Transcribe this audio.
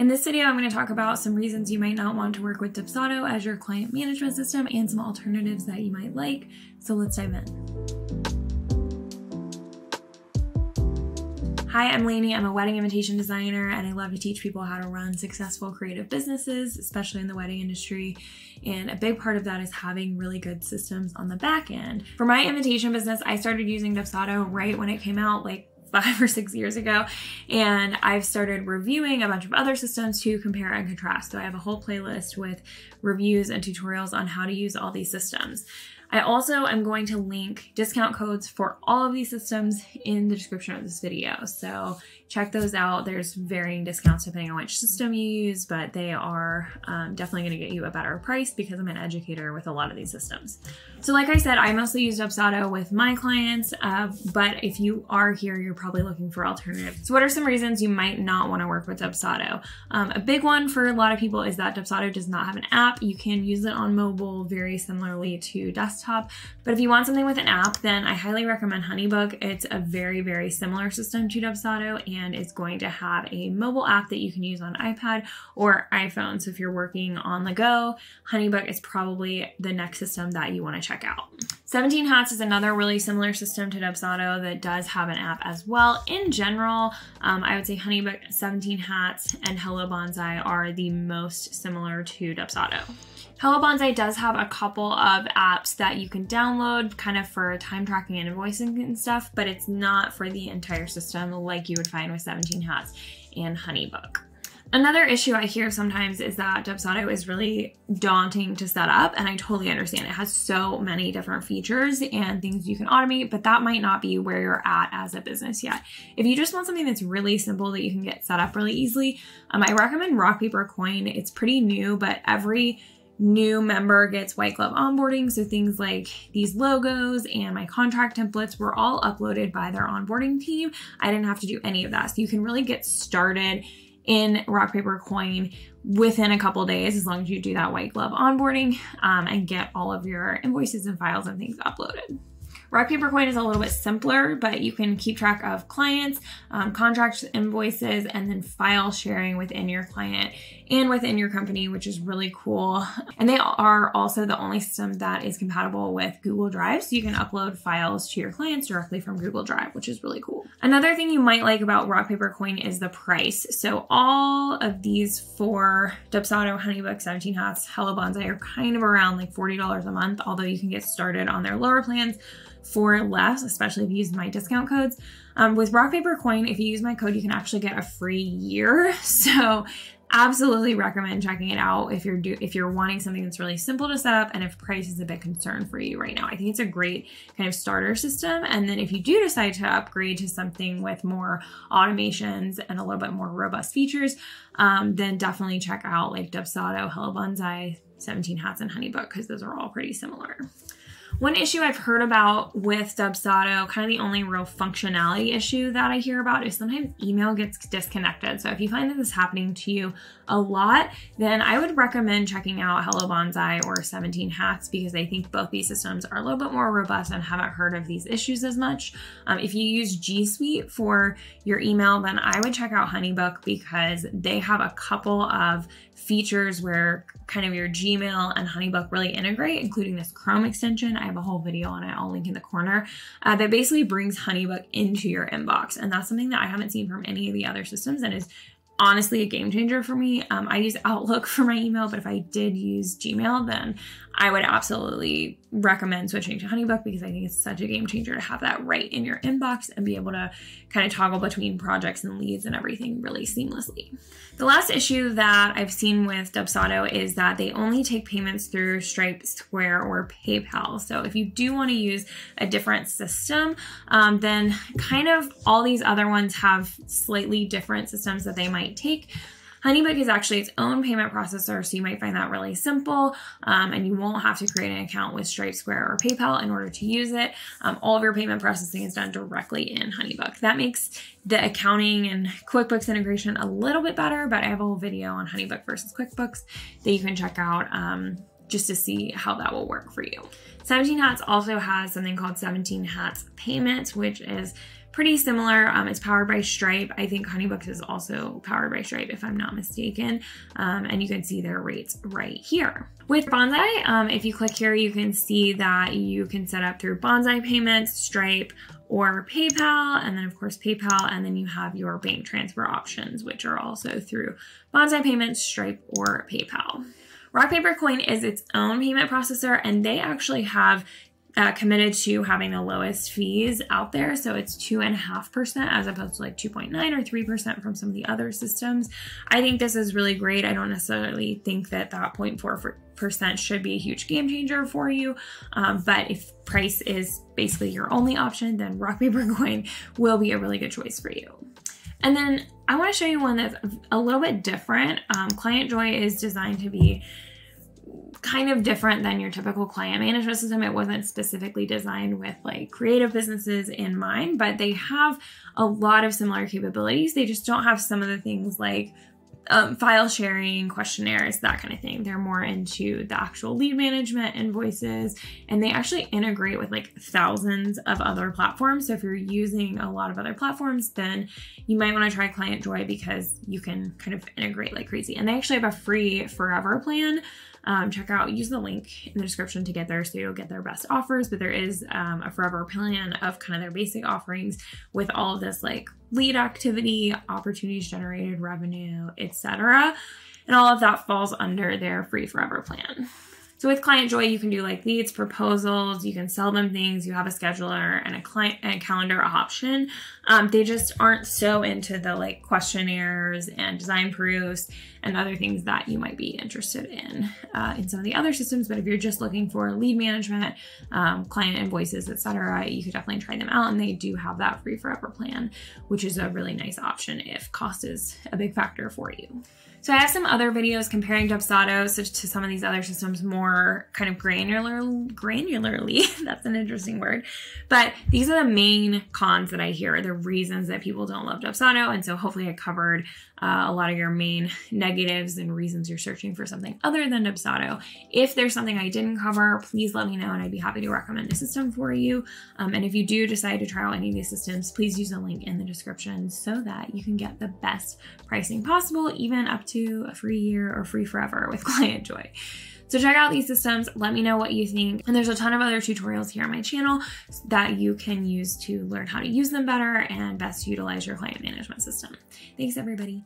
In this video, I'm going to talk about some reasons you might not want to work with Dubsado as your client management system and some alternatives that you might like. So let's dive in. Hi, I'm Laney. I'm a wedding invitation designer and I love to teach people how to run successful creative businesses, especially in the wedding industry. And a big part of that is having really good systems on the back end. For my invitation business, I started using Dubsado right when it came out, like five or six years ago. And I've started reviewing a bunch of other systems to compare and contrast. So I have a whole playlist with reviews and tutorials on how to use all these systems. I also am going to link discount codes for all of these systems in the description of this video. So check those out. There's varying discounts depending on which system you use, but they are um, definitely going to get you a better price because I'm an educator with a lot of these systems. So like I said, I mostly use Dubsado with my clients, uh, but if you are here, you're probably looking for alternatives. So what are some reasons you might not want to work with Dubsado? Um, a big one for a lot of people is that Dubsado does not have an app. You can use it on mobile very similarly to desktop, but if you want something with an app, then I highly recommend Honeybook. It's a very, very similar system to Dubsado and and it's going to have a mobile app that you can use on iPad or iPhone. So if you're working on the go, Honeybook is probably the next system that you want to check out. 17 Hats is another really similar system to Dubsado that does have an app as well. In general, um, I would say Honeybook, 17 Hats, and Hello Bonsai are the most similar to Dubsado. Hello Bonsai does have a couple of apps that you can download kind of for time tracking and invoicing and stuff, but it's not for the entire system like you would find with 17 Hats and Honeybook. Another issue I hear sometimes is that Dubsado is really daunting to set up, and I totally understand. It has so many different features and things you can automate, but that might not be where you're at as a business yet. If you just want something that's really simple that you can get set up really easily, um, I recommend Rock Paper Coin. It's pretty new, but every new member gets white glove onboarding. So things like these logos and my contract templates were all uploaded by their onboarding team. I didn't have to do any of that. So you can really get started in rock paper coin within a couple days as long as you do that white glove onboarding um, and get all of your invoices and files and things uploaded Rock Paper Coin is a little bit simpler, but you can keep track of clients, um, contracts, invoices, and then file sharing within your client and within your company, which is really cool. And they are also the only system that is compatible with Google Drive, so you can upload files to your clients directly from Google Drive, which is really cool. Another thing you might like about Rock Paper Coin is the price. So all of these four Dubsado, Honeybook, 17 Hats, Hello Bonsai are kind of around like $40 a month, although you can get started on their lower plans for less, especially if you use my discount codes. Um, with Rock Paper Coin, if you use my code, you can actually get a free year. So absolutely recommend checking it out if you're do if you're wanting something that's really simple to set up and if price is a big concern for you right now. I think it's a great kind of starter system. And then if you do decide to upgrade to something with more automations and a little bit more robust features, um, then definitely check out like Dubsado, Hello Bonsai, 17 Hats, and Honeybook because those are all pretty similar. One issue I've heard about with Dubsado, kind of the only real functionality issue that I hear about is sometimes email gets disconnected. So if you find that this is happening to you a lot, then I would recommend checking out Hello Bonsai or 17 Hats because I think both these systems are a little bit more robust and haven't heard of these issues as much. Um, if you use G Suite for your email, then I would check out Honeybook because they have a couple of features where kind of your Gmail and Honeybook really integrate, including this Chrome extension. I have a whole video on it, I'll link in the corner, uh, that basically brings Honeybook into your inbox. And that's something that I haven't seen from any of the other systems and is honestly a game changer for me. Um, I use Outlook for my email, but if I did use Gmail, then I would absolutely recommend switching to Honeybook because I think it's such a game changer to have that right in your inbox and be able to kind of toggle between projects and leads and everything really seamlessly. The last issue that I've seen with Dubsado is that they only take payments through Stripe, Square, or PayPal. So if you do want to use a different system, um, then kind of all these other ones have slightly different systems that they might take. Honeybook is actually its own payment processor, so you might find that really simple um, and you won't have to create an account with Stripe, Square, or PayPal in order to use it. Um, all of your payment processing is done directly in Honeybook. That makes the accounting and QuickBooks integration a little bit better, but I have a whole video on Honeybook versus QuickBooks that you can check out um, just to see how that will work for you. 17 Hats also has something called 17 Hats Payments, which is pretty similar. Um, it's powered by Stripe. I think Honeybooks is also powered by Stripe, if I'm not mistaken. Um, and you can see their rates right here. With Bonsai, um, if you click here, you can see that you can set up through Bonsai payments, Stripe, or PayPal, and then of course PayPal, and then you have your bank transfer options, which are also through Bonsai Payments, Stripe, or PayPal. Rock Paper Coin is its own payment processor, and they actually have uh, committed to having the lowest fees out there. So it's two and a half percent as opposed to like 2.9 or 3% from some of the other systems. I think this is really great. I don't necessarily think that that 0.4% should be a huge game changer for you. Um, but if price is basically your only option, then rock, paper, coin will be a really good choice for you. And then I want to show you one that's a little bit different. Um, ClientJoy is designed to be kind of different than your typical client management system. It wasn't specifically designed with like creative businesses in mind, but they have a lot of similar capabilities. They just don't have some of the things like um, file sharing, questionnaires, that kind of thing. They're more into the actual lead management invoices, and they actually integrate with like thousands of other platforms. So if you're using a lot of other platforms, then you might want to try ClientJoy because you can kind of integrate like crazy. And they actually have a free forever plan um, check out, use the link in the description to get there so you'll get their best offers. But there is um, a forever plan of kind of their basic offerings with all of this like lead activity, opportunities generated, revenue, etc. And all of that falls under their free forever plan. So with ClientJoy, you can do like leads, proposals, you can sell them things, you have a scheduler and a client and a calendar option. Um, they just aren't so into the like questionnaires and design proofs and other things that you might be interested in uh, in some of the other systems. But if you're just looking for lead management, um, client invoices, etc., you could definitely try them out. And they do have that free forever plan, which is a really nice option if cost is a big factor for you. So I have some other videos comparing Dubsado to some of these other systems more kind of granular, granularly. That's an interesting word. But these are the main cons that I hear, the reasons that people don't love Dubsado. And so hopefully I covered uh, a lot of your main negatives and reasons you're searching for something other than Dubsado. If there's something I didn't cover, please let me know and I'd be happy to recommend a system for you. Um, and if you do decide to try out any of these systems, please use the link in the description so that you can get the best pricing possible, even up to a free year or free forever with ClientJoy. So check out these systems. Let me know what you think. And there's a ton of other tutorials here on my channel that you can use to learn how to use them better and best utilize your client management system. Thanks everybody.